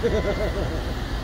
ha ha ha